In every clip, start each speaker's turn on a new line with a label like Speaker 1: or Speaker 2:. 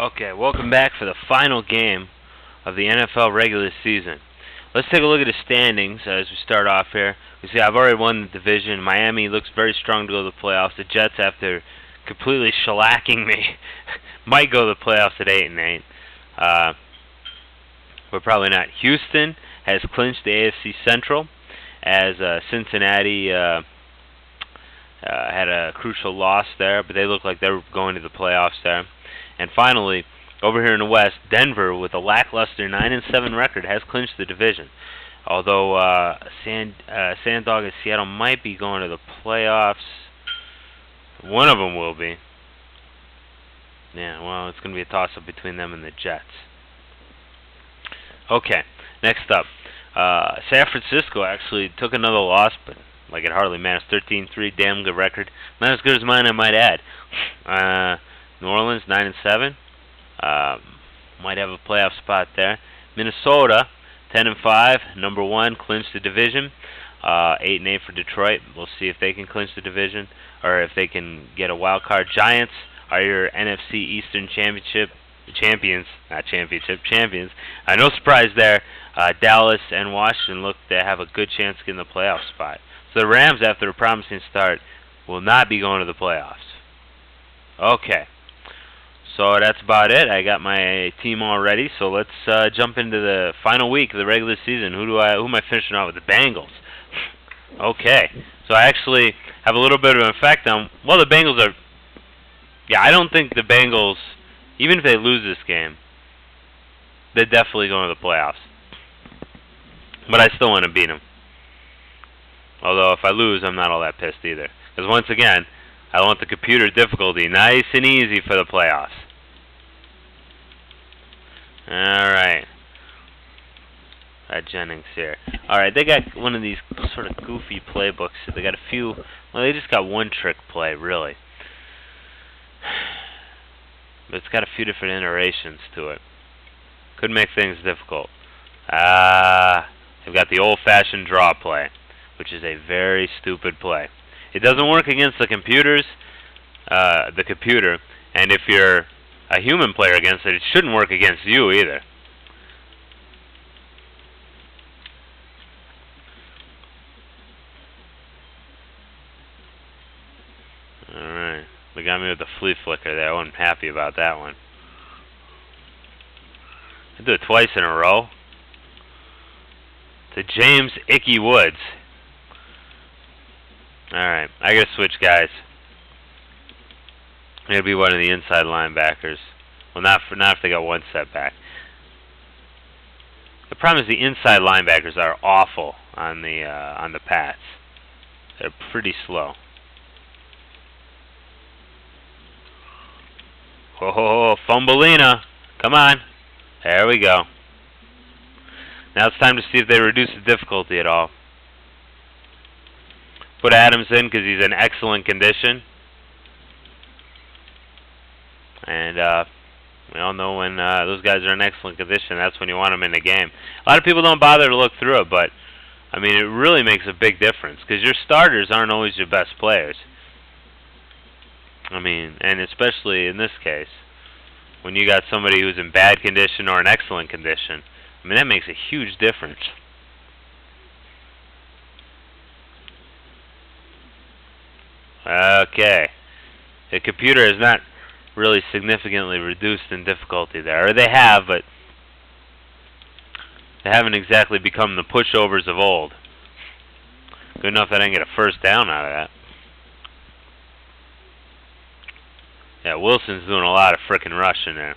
Speaker 1: Okay, welcome back for the final game of the NFL regular season. Let's take a look at the standings as we start off here. We see I've already won the division. Miami looks very strong to go to the playoffs. The Jets, after completely shellacking me, might go to the playoffs at eight and eight. Uh, but probably not. Houston has clinched the AFC Central as uh, Cincinnati uh, uh, had a crucial loss there, but they look like they're going to the playoffs there. And finally, over here in the West, Denver, with a lackluster 9 and 7 record, has clinched the division. Although uh, San uh, Sandog and Seattle might be going to the playoffs, one of them will be. Yeah, well, it's going to be a toss-up between them and the Jets. Okay, next up, uh, San Francisco actually took another loss, but like it hardly matters. 13-3, damn good record. Not as good as mine, I might add. Uh, New Orleans nine and seven, um, might have a playoff spot there. Minnesota ten and five, number one, clinched the division. Uh, eight and eight for Detroit. We'll see if they can clinch the division or if they can get a wild card. Giants are your NFC Eastern Championship champions, not championship champions. Uh, no surprise there. Uh, Dallas and Washington look to have a good chance of getting the playoff spot. So the Rams, after a promising start, will not be going to the playoffs. Okay. So that's about it. I got my team all ready. So let's uh, jump into the final week of the regular season. Who do I? Who am I finishing off with? The Bengals. okay. So I actually have a little bit of an effect on. Well, the Bengals are. Yeah, I don't think the Bengals, even if they lose this game, they're definitely going to the playoffs. But I still want to beat them. Although if I lose, I'm not all that pissed either. Because once again, I want the computer difficulty nice and easy for the playoffs. Alright. That Jennings here. Alright, they got one of these sort of goofy playbooks. They got a few, well, they just got one trick play, really. But it's got a few different iterations to it. Could make things difficult. Ah, uh, they've got the old-fashioned draw play, which is a very stupid play. It doesn't work against the computers, uh, the computer, and if you're a human player against it, it shouldn't work against you either. Alright. They got me with the flea flicker there. I wasn't happy about that one. I do it twice in a row. To James Ickey Woods. Alright. I gotta switch guys. It'll be one of the inside linebackers. Well, not for not if they got one setback. The problem is the inside linebackers are awful on the uh, on the Pats. They're pretty slow. Oh, Fumbleina. Come on. There we go. Now it's time to see if they reduce the difficulty at all. Put Adams in because he's in excellent condition. And uh, we all know when uh, those guys are in excellent condition, that's when you want them in the game. A lot of people don't bother to look through it, but I mean, it really makes a big difference because your starters aren't always your best players. I mean, and especially in this case, when you got somebody who's in bad condition or in excellent condition, I mean, that makes a huge difference. Okay. The computer has not really significantly reduced in difficulty there. Or they have, but they haven't exactly become the pushovers of old. Good enough that I can get a first down out of that. Yeah, Wilson's doing a lot of frickin' rushing there.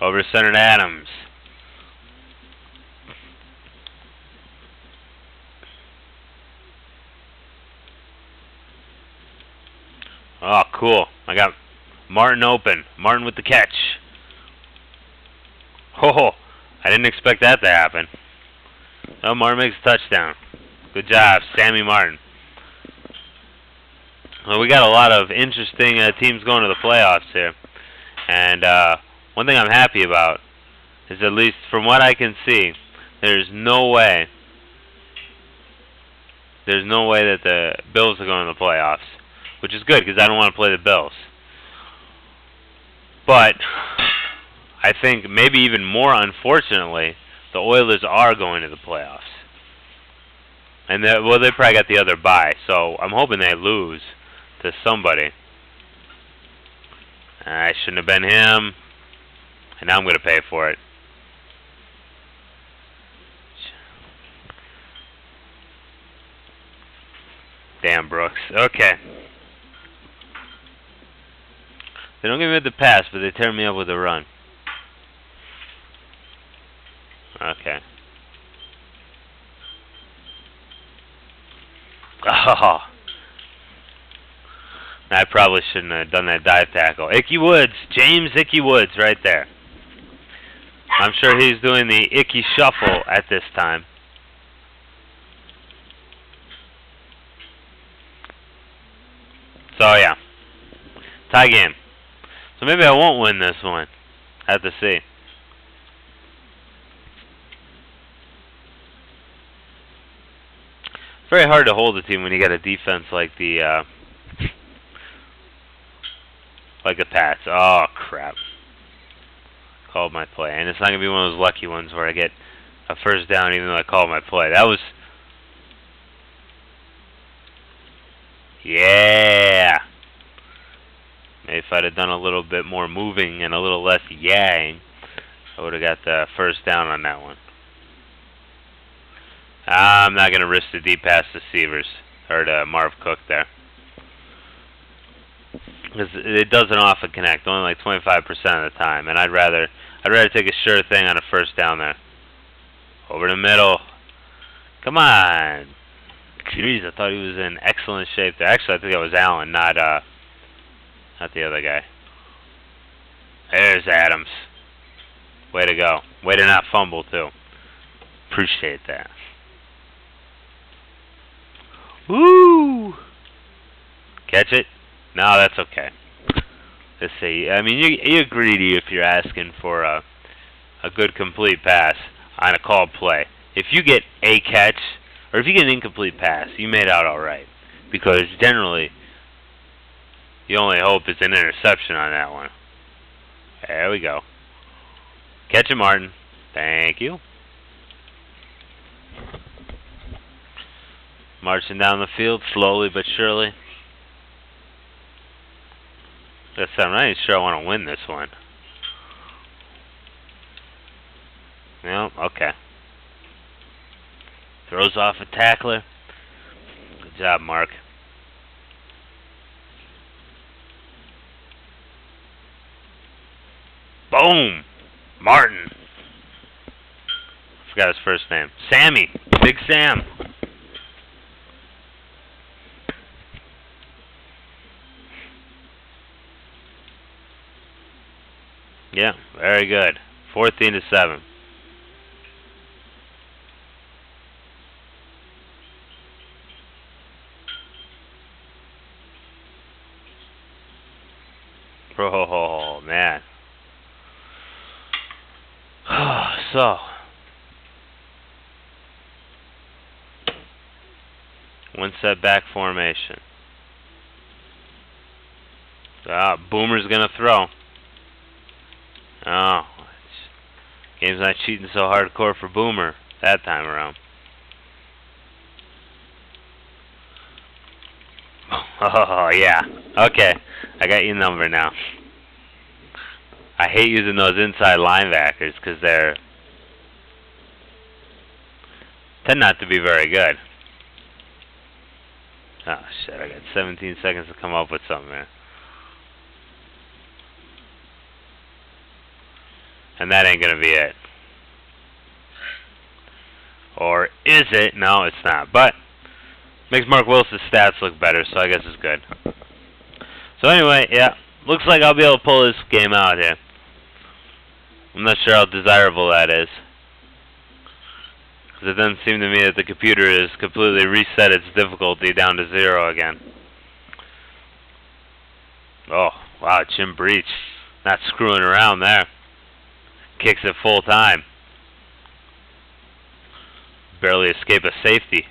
Speaker 1: Over to Center Adams. Oh, cool. I got Martin open. Martin with the catch. Oh, I didn't expect that to happen. Oh, Martin makes a touchdown. Good job, Sammy Martin. Well, we got a lot of interesting uh, teams going to the playoffs here. And uh, one thing I'm happy about is at least from what I can see, there's no way, there's no way that the Bills are going to the playoffs which is good because I don't want to play the Bills. But I think maybe even more unfortunately, the Oilers are going to the playoffs. And well, they probably got the other bye, so I'm hoping they lose to somebody. I shouldn't have been him, and now I'm going to pay for it. Damn, Brooks. Okay. They don't give me the pass, but they tear me up with a run. Okay. Oh. I probably shouldn't have done that dive tackle. Ickey Woods. James Ickey Woods right there. I'm sure he's doing the Ickey Shuffle at this time. So, yeah. Tie game. So maybe I won't win this one. I Have to see. Very hard to hold a team when you got a defense like the uh, like the Pats. Oh crap! Called my play, and it's not gonna be one of those lucky ones where I get a first down even though I called my play. That was yeah. I'd have done a little bit more moving and a little less yang, I would have got the first down on that one. I'm not going to risk the deep pass to Sievers or to Marv Cook there. Because it doesn't often connect, only like 25% of the time, and I'd rather I'd rather take a sure thing on a first down there. Over the middle. Come on. Jeez, I thought he was in excellent shape there. Actually, I think it was Allen, not uh, not the other guy. There's Adams. Way to go. Way to not fumble, too. Appreciate that. Woo! Catch it? No, that's okay. Let's see. I mean, you, you're greedy if you're asking for a, a good complete pass on a called play. If you get a catch, or if you get an incomplete pass, you made out all right. Because generally, you only hope it's an interception on that one. There we go. Catch it, Martin. Thank you. Marching down the field slowly but surely. Guess I'm not even sure I want to win this one. No, okay. Throws off a tackler. Good job, Marc. Boom! Martin. Forgot his first name. Sammy. Big Sam. Yeah, very good. 14 to 7. Oh, man. so. Set back formation. Ah, Boomer's to throw. Oh, game's not cheating so hardcore for Boomer that time around. Oh, yeah. Okay. I got your number now. I hate using those inside linebackers because they're tend not to be very good. Oh, shit. I got 17 seconds to come up with something man. And that ain't to be it. Or is it? No, it's not. But makes Marc Wilson's stats look better, so I guess it's good. So anyway, yeah, looks like I'll be able to pull this game out here. I'm not sure how desirable that is. Because it doesn't seem to me that the computer has completely reset its difficulty down to zero again. Oh, wow, Jim Breech. Not screwing around there. Kicks it full time. Barely escape a safety.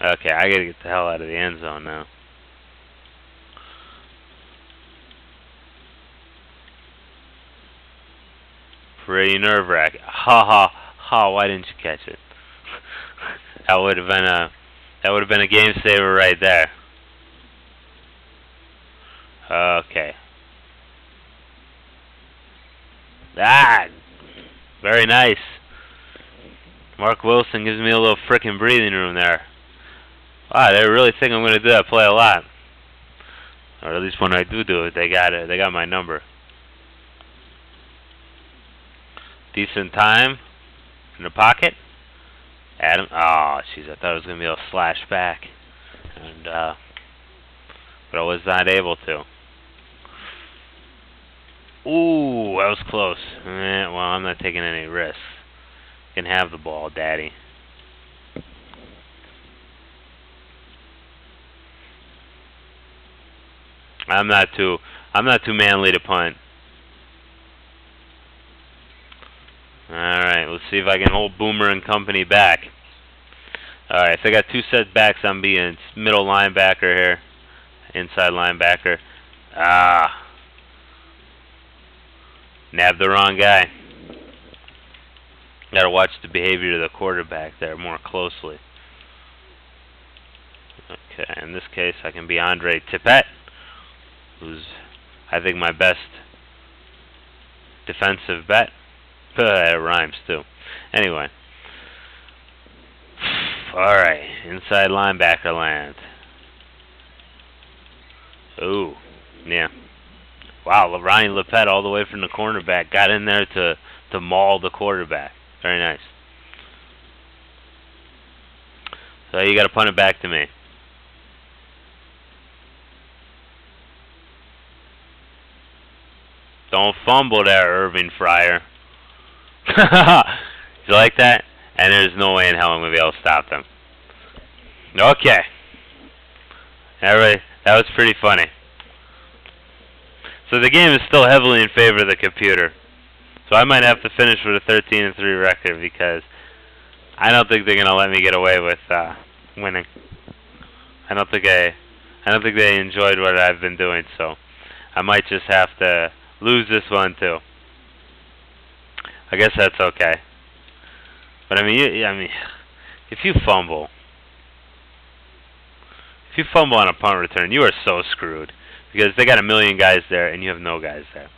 Speaker 1: Okay, I gotta get the hell out of the end zone now. Pretty nerve wracking. Ha ha ha! Why didn't you catch it? that would have been a that would have been a game saver right there. Okay. Ah, very nice. Marc Wilson gives me a little frickin' breathing room there. Wow, they really think I'm gonna do that play a lot, or at least when I do do it, they got it. They got my number. Decent time in the pocket. Adam. Oh, jeez, I thought it was gonna be able to slash back, and uh, but I was not able to. Ooh, that was close. Eh, well, I'm not taking any risks. Can have the ball, Daddy. I'm not too. I'm not too manly to punt. Alright, let's see if I can hold Boomer and company back. Alright, so I got two setbacks on being middle linebacker here. Inside linebacker. Ah. Nabbed the wrong guy. Gotta watch the behavior of the quarterback there more closely. Okay, in this case I can be Andre Tippett, who's I think my best defensive bet. it rhymes too. Anyway. Alright, inside linebacker land. Ooh, yeah. Wow, Ronnie Lippett all the way from the cornerback got in there to, to maul the quarterback. Very nice. So you got to punt it back to me. Don't fumble there, Irving Fryar. you like that? And there's no way in hell I'm going to be able to stop them. Okay. That, that was pretty funny. So the game is still heavily in favor of the computer. So I might have to finish with a 13 and 3 record because I don't think they're going to let me get away with uh, winning. I don't think I I don't think they enjoyed what I've been doing, so I might just have to lose this one too. I guess that's okay. But I mean, you, I mean, if you fumble, if you fumble on a punt return, you are so screwed because they got a million guys there and you have no guys there.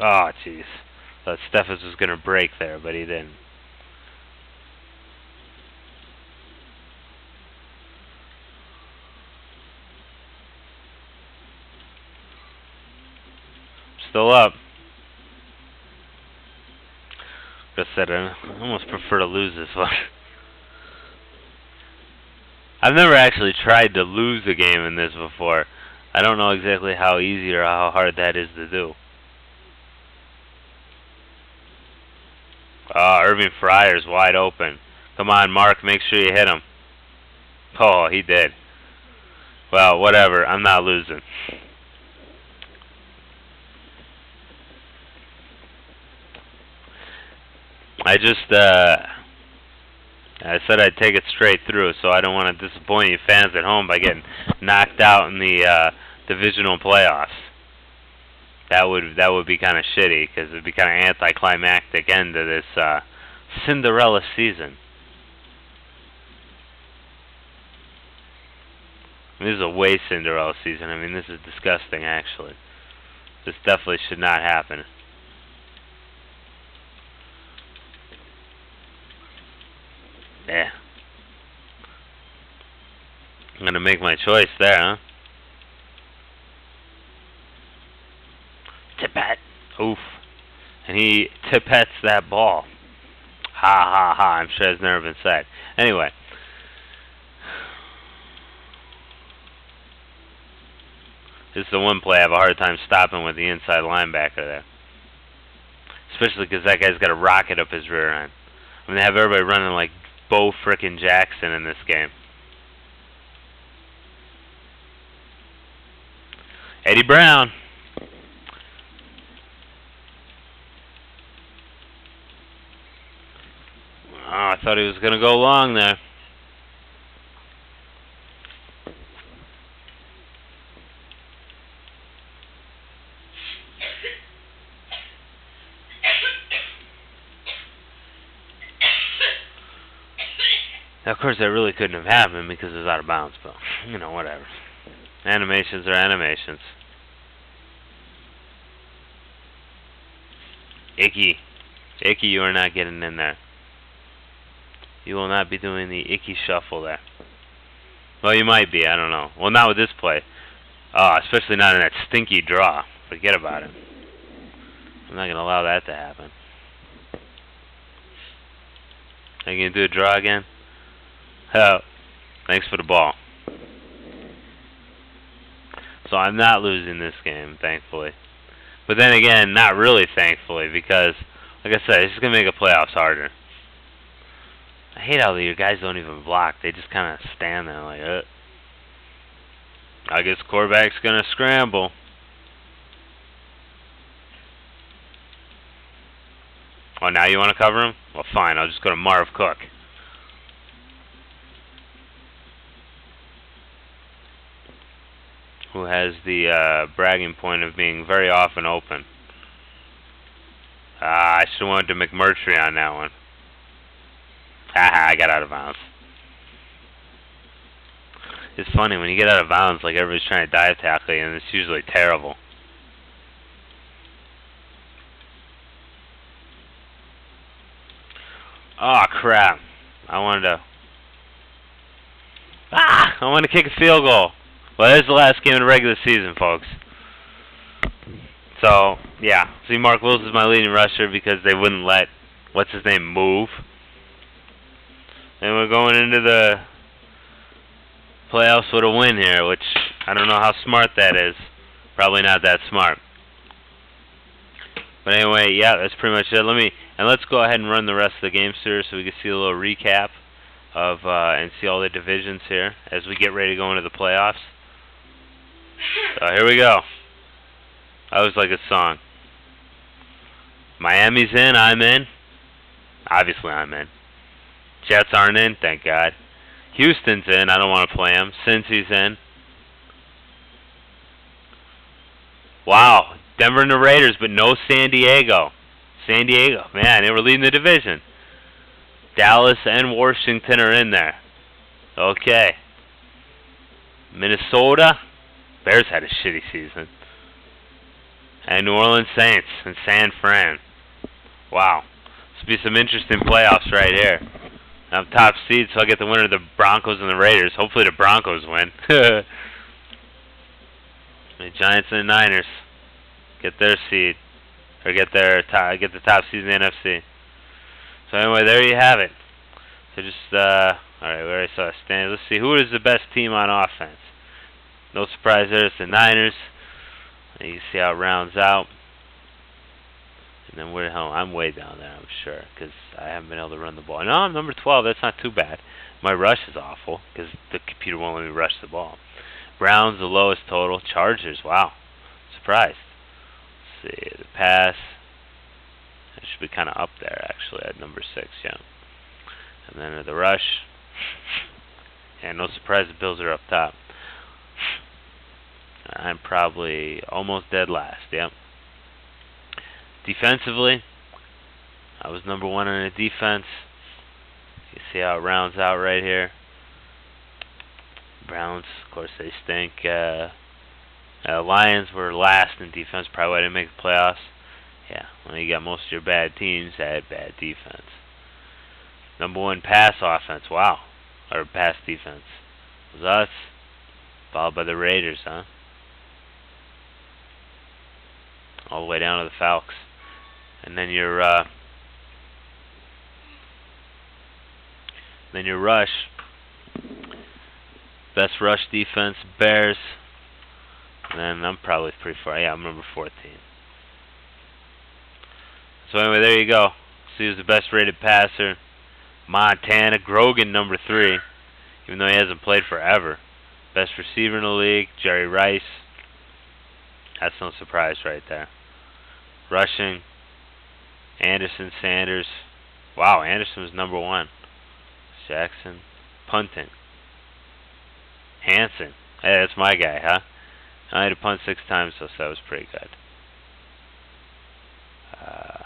Speaker 1: Oh, jeez. Thought Steffes was going to break there, but he didn't. Still up. Like I said, I almost prefer to lose this one. I've never actually tried to lose a game in this before. I don't know exactly how easy or how hard that is to do. Ah, oh, Irving Fryar's wide open. Come on, Marc, make sure you hit him. Oh, he did. Well, whatever. I'm not losing. I just, uh, I said I'd take it straight through, so I don't want to disappoint you fans at home by getting knocked out in the uh, divisional playoffs. That would that would be kind of shitty because it'd be kind of anticlimactic end to this uh, Cinderella season. This is a way Cinderella season. I mean, this is disgusting, actually. This definitely should not happen. Yeah. I'm gonna make my choice there, huh? Tippett. Oof. And he tippets that ball. Ha ha ha. I'm sure it's never been said. Anyway. This is the one play I have a hard time stopping with the inside linebacker there. Especially because that guy's got a rocket up his rear end. I'm going to have everybody running like Bo frickin' Jackson in this game. Eddie Brown. Oh, I thought he was going to go long there. Now, of course, that really couldn't have happened because it was out of bounds, but, you know, whatever. Animations are animations. Ickey. Ickey, you are not getting in there. You will not be doing the Ickey shuffle there. Well, you might be, I don't know. Well, not with this play. Uh, especially not in that stinky draw. Forget about it. I'm not going to allow that to happen. Are you going to do a draw again? Oh, thanks for the ball. So I'm not losing this game, thankfully. But then again, not really thankfully, because, like I said, it's just going to make the playoffs harder. I hate how your guys don't even block. They just kind of stand there like, uh. I guess quarterback's going to scramble. Oh, now you want to cover him? Well, fine. I'll just go to Marv Cook. Who has the uh, bragging point of being very often open. Ah, I should have went to McMurtry on that one. Haha, I got out of bounds. It's funny, when you get out of bounds, like everybody's trying to dive tackle you, and it's usually terrible. Oh crap. I wanted to Ah I wanted to kick a field goal. Well this is the last game of the regular season, folks. So yeah. See Marc Wilson is my leading rusher because they wouldn't let what's his name move. And we're going into the playoffs with a win here, which I don't know how smart that is. Probably not that smart. But anyway, yeah, that's pretty much it. Let me and let's go ahead and run the rest of the game here so we can see a little recap of uh, and see all the divisions here as we get ready to go into the playoffs. So here we go. That was like a song. Miami's in, I'm in. Obviously I'm in. Jets aren't in, thank God. Houston's in, I don't want to play him. Cincy's in. Wow, Denver and the Raiders, but no San Diego. San Diego, man, they were leading the division. Dallas and Washington are in there. Okay. Minnesota, Bears had a shitty season. And New Orleans Saints and San Fran. Wow. This will be some interesting playoffs right here. I'm top seed, so I'll get the winner of the Broncos and the Raiders. Hopefully the Broncos win. the Giants and the Niners get their seed or get their top, get the top seed in the NFC. So anyway, there you have it. So just uh, all right, where I saw stand. Let's see who is the best team on offense. No surprise there, it's the Niners. And you see how it rounds out. And then where the hell? I'm way down there, I'm sure, because I haven't been able to run the ball. No, I'm number 12. That's not too bad. My rush is awful because the computer won't let me rush the ball. Browns the lowest total. Chargers, wow, surprised see, the pass. It should be kind of up there, actually, at number six, yeah. And then the rush. And no surprise, the Bills are up top. I'm probably almost dead last, yep. Defensively, I was number one in the defense. You see how it rounds out right here. Browns, of course, they stink. Uh, uh, Lions were last in defense, probably why didn't make the playoffs. Yeah, when you got most of your bad teams that had bad defense. Number one pass offense, wow. Or pass defense. Was us. Followed by the Raiders, huh? All the way down to the Falcons. And then your uh then your rush. Best rush defense, Bears. And I'm probably pretty far. Yeah, I'm number 14. So anyway, there you go. See who's the best rated passer. Montana. Grogan, number 3. Even though he hasn't played forever. Best receiver in the league. Jerry Rice. That's no surprise right there. Rushing. Anderson, Sanders. Wow, Anderson was number 1. Jackson. Punting. Hanson. Hey, that's my guy, huh? I had to punt six times, so that was pretty good. Uh,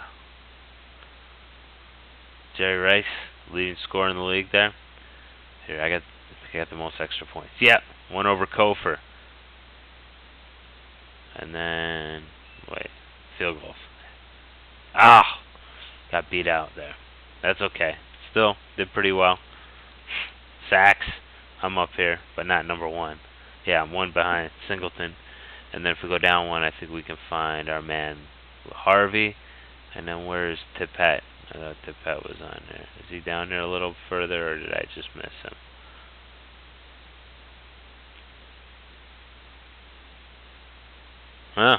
Speaker 1: Jerry Rice, leading scorer in the league there. here? I got I got the most extra points. Yeah, one over Cofer. And then wait, field goals. Ah, got beat out there. That's okay. Still did pretty well. Sacks. I'm up here, but not number one. Yeah, I'm one behind Singleton. And then if we go down one, I think we can find our man Harvey. And then where's Tippett? I thought Tippett was on there. Is he down there a little further, or did I just miss him? Huh.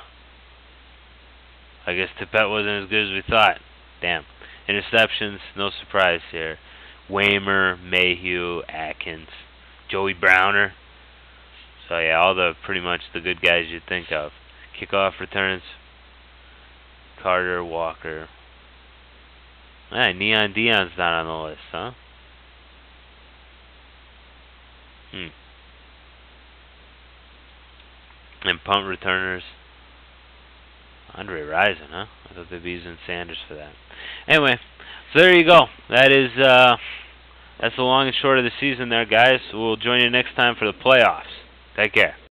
Speaker 1: I guess Tippett wasn't as good as we thought. Damn. Interceptions, no surprise here. Waymer, Mayhew, Atkins, Joey Browner. So yeah, all the pretty much the good guys you'd think of. Kickoff returns. Carter, Walker. Ah, Neon Deion's not on the list, huh? Hmm. And punt returners. Andre Rison, huh? I thought they'd be using Sanders for that. Anyway, so there you go. That is uh that's the long and short of the season there, guys. We'll join you next time for the playoffs. Take care.